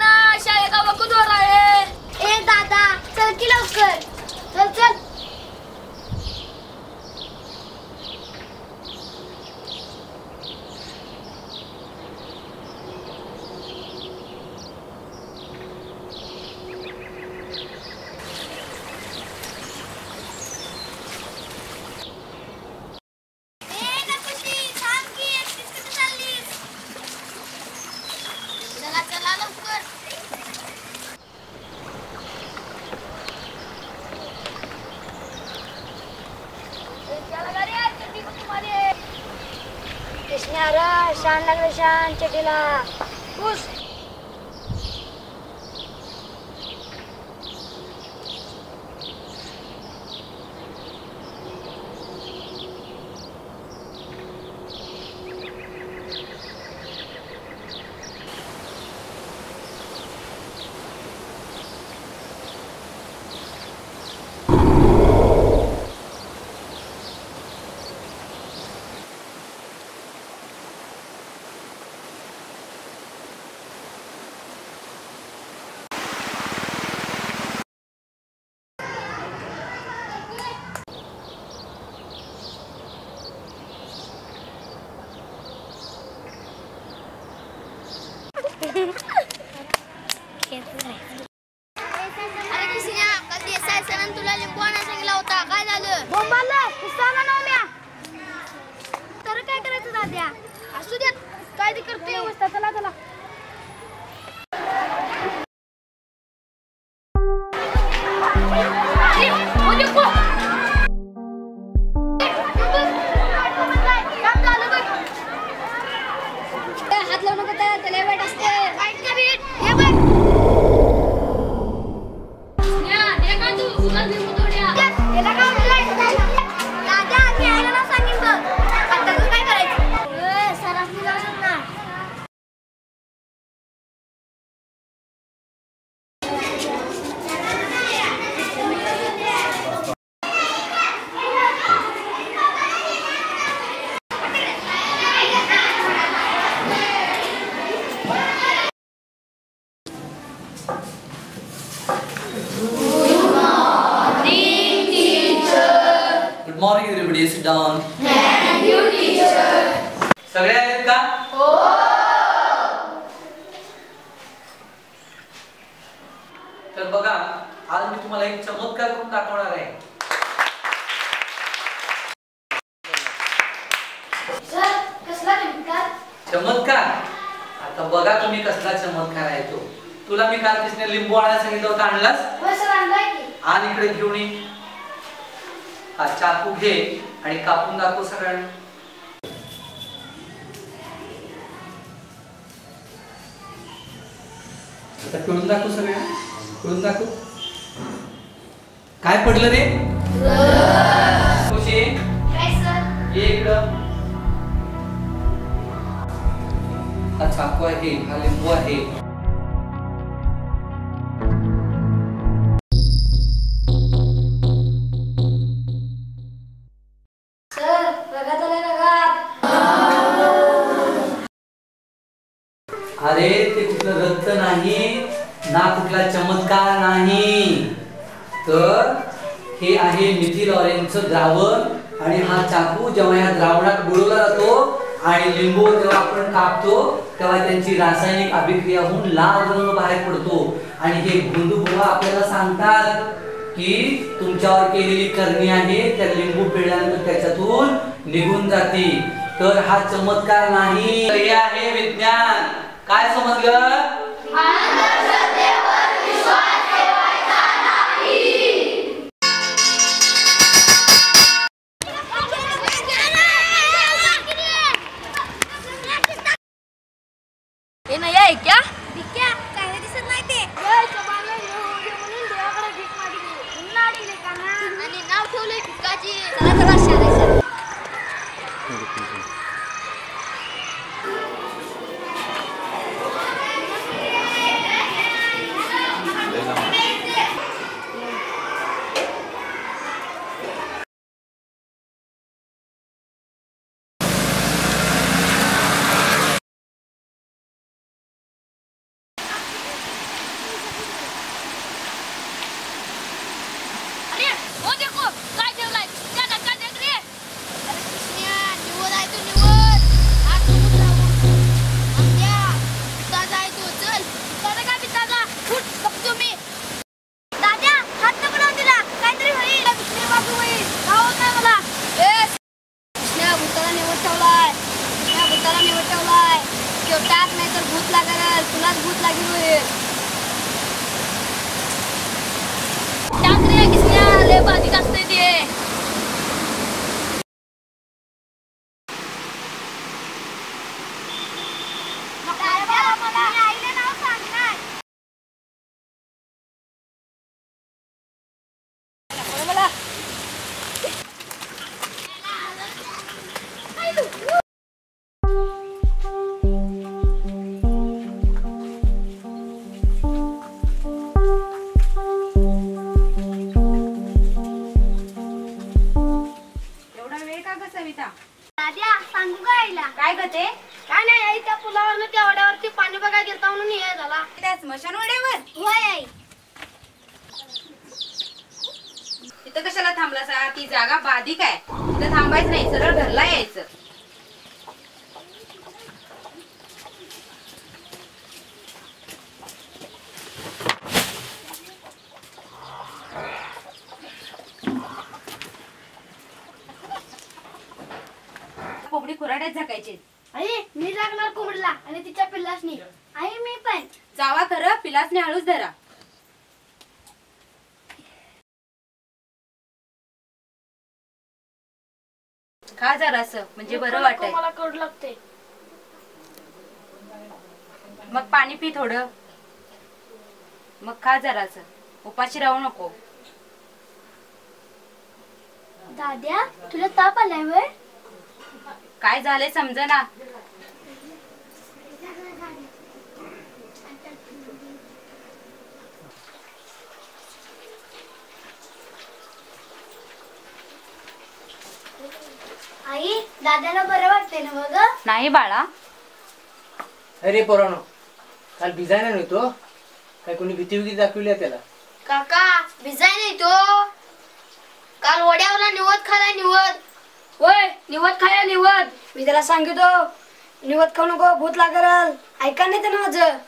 ना शाळे वकूत हो आहे. ए दादा चल की लवकर चल चल चला चला लवकर कृष्णारा शान लागलं शान चटीला खुश अरे किसिया कल देसाई सरांनी तुला लिंबू आणायला सांगितला होता काय झालं बोंबाला किस्सा ना म्या तर काय द्या. असू द्या. काय ते करतोय? व्यवस्था चला चला. मॉर्निंग एव्हरीबडी सिट डाऊन सगळे आहेत का? तर बघा आज मी तुम्हाला एक चमत्कार करून दाखवणार आहे. चमत्कार? आता बघा तुम्ही कसला चमत्कार आहे तो. तुला मी काल कृष्ण लिंबू आणायला सांगितलं होतं आणलास. आण इकडे घेऊन ये. हा चाकू घे आणि कापून दाखव सगळ्यांना. आता पिळून दाखव सगळ्यांना. पिळून दाखव. काय पडलं रे? खुशी? ये इकडं. हा चाकू आहे हा लिंबू आहे. लिंबू जेव्हा आपण कापतो तेव्हा त्यांची रासायनिक अभिक्रिया होऊन लाल रंग बाहेर पडतो. आणि हे गुंडू बुवा आपल्याला सांगतात की तुमच्यावर केलेली करणी आहे त्या लिंबू पिळल्यानंतर त्याच्यातून निघून जाते. तर हा चमत्कार नाही. हे आहे विज्ञान. काय समजलं? हे नाही आहे क्या भिक्या, काय दिसत नाही ते. ए, चबाला येऊ, येऊ म्हणून देवाकडे भीक मागितली. पुन्हा अडकले का ना? आणि नाव ठेवलंय भिकाजी. चला, चला, शाळेत. टाक नाही तर भूत लागणार. तुलाच भूत लागेल होईल टाक रे किसन्या लय बाधिक असते नाही त्या वड्यावरती पाणी बघायला गेलता म्हणून हे झाला. त्या स्मशान वड्यावर होय आई. तिथं कशाला थांबला सा ती जागा बाधिक आहे. तिथं थांबायचं नाही सरळ घरला यायचं. कोबडी खुराड्यात झाकायचे. आई मी लागणार कोंबडीला आणि तिच्या पिल्लासनी. आई मी पण. जावा खरं पिलासने हळूच धरा. खा जरास म्हणजे बरं वाटेल मला कडू लागते. मग पाणी पी थोडं. मग खा जरास. उपाशी राहू नको. दाद्या तुला ताप आलाय वय? काय झाले समजना? आई दादाला बरं वाटते ना बघ नाही बाळा. अरे पोरानो काल भिजायला नव्हतो. काय कोणी भीती विकी दाखवली आहे त्याला? काका भिजाय नाही तो काल वड्यावरला निवद खाला निवद होय निवत खाया निवत. मी त्याला सांगितो निवद खाऊ नको भूत लागल ऐका नाही त्यानं माझं.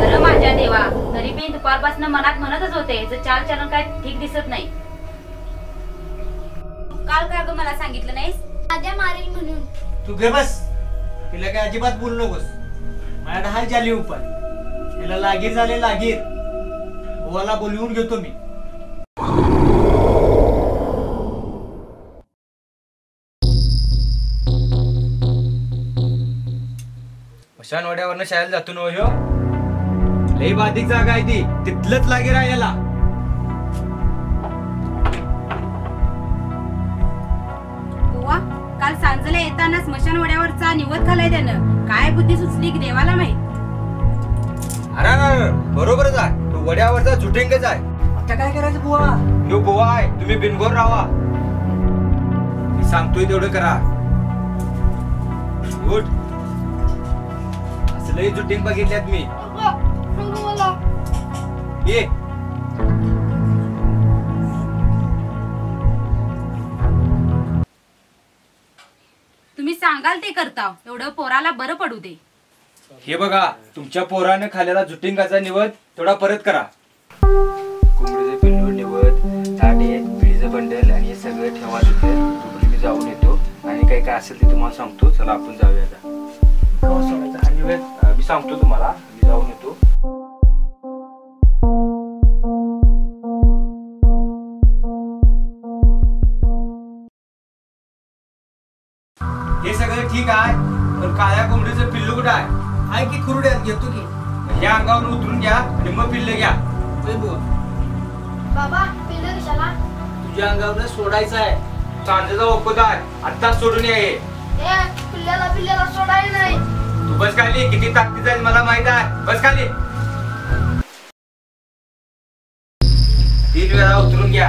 खरं माझ्या देवा तरी मी दुपारपासून मनात म्हणतच होते याचं चाल चलन काय ठीक दिसत नाही. काल काय ग मला सांगितलं नाहीस? दाद्या मारेल म्हणून. तू घे बस. तिला काय अजिबात बोलू नकोस. माझ्याकडे हाय चाली उपाय. तिला लागीर झाले लागीर. ओवाला बोलवून घेतो मी. मशानवाड्यावरनं शाळेला जातो ना ह्यो? लई बाधिक जागा आहे ती. तिथलंच लागे राहायला. बुवा काल सांजला येताना स्मशान वड्यावरचा निवत खालाय त्यानं. काय बुद्धी सुचली की देवाला माहीत? अरे अरे, अरे, बरोबरच आहे तो वड्यावरचा झुटिंगच आहे आता काय करायचं बुवा? ह्यो गोवा आहे तुम्ही बिनगोर राहा. मी सांगतोय तेवढं करा. उठ. लई झुटिंग बघितल्यात मी. ये. तुम्ही सांगाल ते करता एवढं पोराला बरं पडू दे. हे बघा तुमच्या पोरानं खाल्लेला झुटिंगाचा निवद थोडा परत करा. कोंबडीचं पिल्लू निवद ताटे पिढीचं बंडल आणि हे सगळं ठेवा तिथे. मी जाऊन येतो. आणि काही काय असेल ते तुम्हाला सांगतो. चला आपण जाऊया आता. हा सांगतो तुम्हाला. मी जाऊन येतो. हे सगळं ठीक आहे पण काळ्या कोंबडीचं पिल्लू कुठं आहे? हाय की खुरड्यात? घेतो की. या अंगावर उतरून घ्या आणि मग पिल्ले घ्या. बाबा पिल्लं कशाला? तुझ्या अंगावर सोडायचं आहे. सांजेचा ओकोदा आहे. आत्ताच सोडून या हे. पिल्ल्याला पिल्ल्याला सोडायला नाही. तू बस खाली किती ताकदी जाईल मला माहीत आहे. बस खाली. तीन वेळा उतरून घ्या.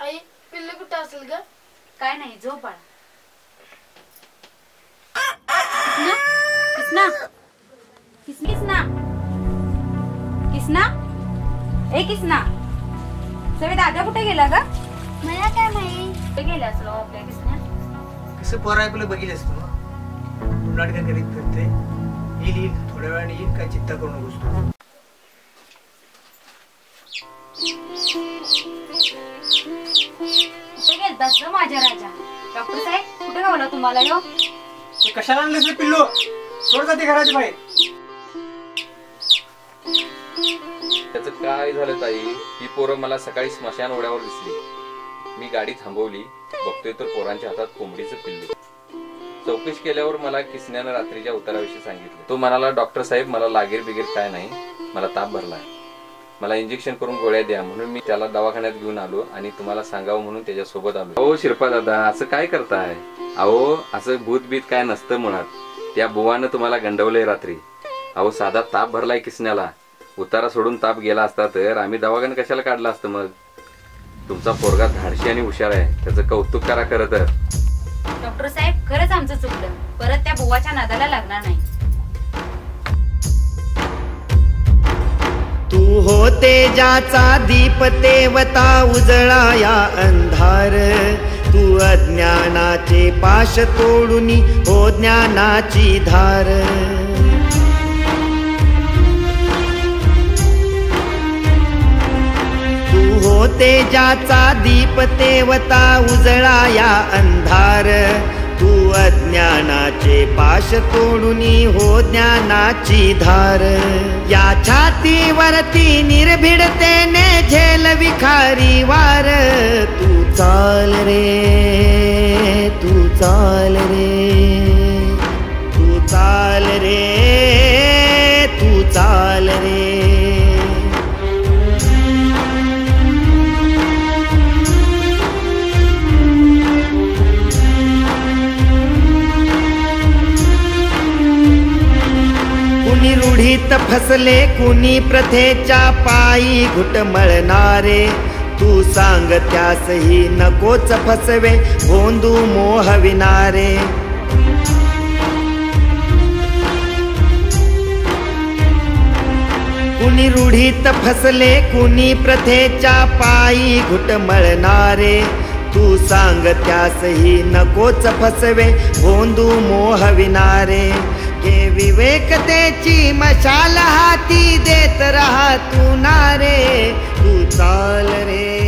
आई पिल्लू कुठं असेल ग? काय नाही झोप बाळा. किसना किसना किसना किसना ए किसना सगळे दादा कुठे गेला ग? मला काय माहिती? कुठे गेला असलो आपल्या किसना? कसं पोरा बघितलंस तू? नाटकं करीत फिरते येईल येईल थोड्या वेळाने येईल काय चिंता करू नकोस तू. कुठे गेलतास माझ्या राजा? डॉक्टर साहेब कुठे गावला तुम्हाला यो ते कशाला पिल्लू? सोड जाते घराची बाहेर. त्याचं काय झालं ताई? ही पोरं मला सकाळी स्मशान ओढ्यावर दिसली. मी गाडी थांबवली बघतोय तर पोरांच्या हातात कोंबडीचं पिल्लू. चौकशी केल्यावर मला किसण्यानं रात्रीच्या उताराविषयी सांगितलं. तो म्हणाला डॉक्टर साहेब मला लागेर बिगेर काय नाही. मला ताप भरलाय. मला इंजेक्शन करून गोळ्या द्या म्हणून मी त्याला दवाखान्यात घेऊन आलो आणि तुम्हाला सांगावं म्हणून त्याच्यासोबत आलो. अहो शिरपा दादा असं काय करताय? अहो असं भूत बीत काय नसतं म्हणत. त्या बुवानं तुम्हाला गंडवलंय रात्री. अहो साधा ताप भरलाय किसण्याला. उतारा सोडून ताप गेला असता तर आम्ही दवाखाना कशाला काढला असतं मग? तुमचा पोरगा धाडशी आणि हुशार आहे. त्याचं कौतुक करा खरं तर. डॉक्टर साहेब खरंच आमचं चुकलं. परत त्या बुवाच्या नादाला लागणार नाही. हो तू होते ज्याचा दीप तेवता उजळाया अंधार. तू अज्ञानाचे पाश तोडून हो ज्ञानाची धार. तू हो तेजाचा दीप तेवता उजळाया अंधार. तू अज्ञानाचे पाश तोडून हो ज्ञानाची धार. या छातीवरती निर्भिडतेने झेल विखारी वार. तू चाल रे तू चाल रे तू चाल रे. रूढीत फसले कुणी प्रथेच्या पायी घुटमळणारे तू सांग त्यासही नकोच फसवे गोंदू मोहविणारे कुणी रूढीत फसले कुणी प्रथेच्या पायी घुटमळणारे तू सांग त्यासही नकोच फसवे गोंदू मोहविणारे हे विवेकतेची मशाल हाती देत राहा तू नारे तू चाल रे.